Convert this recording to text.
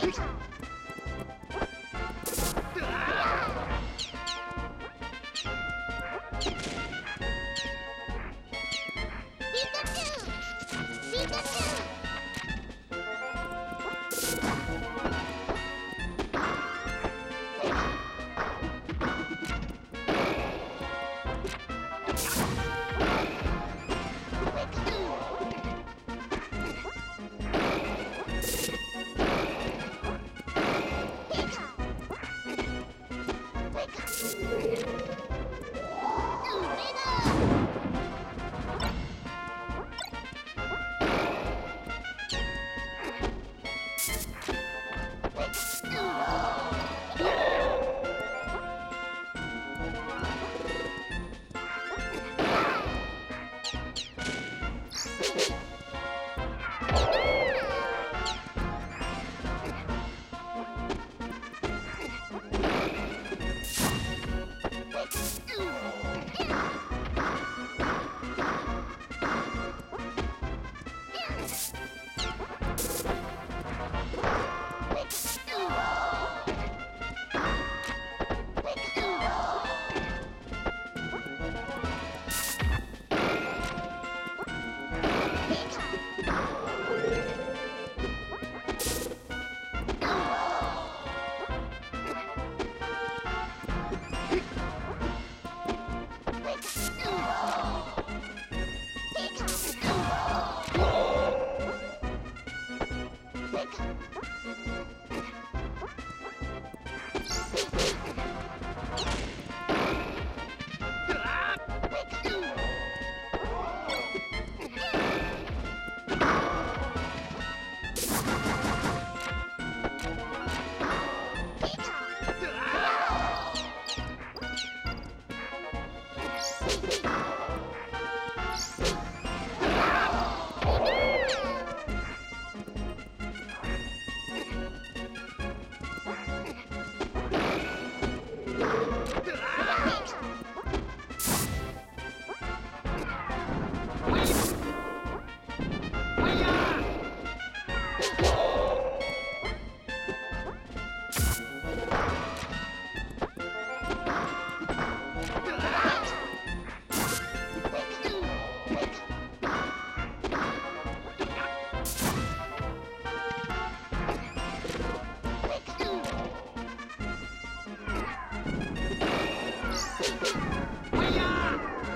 Peace.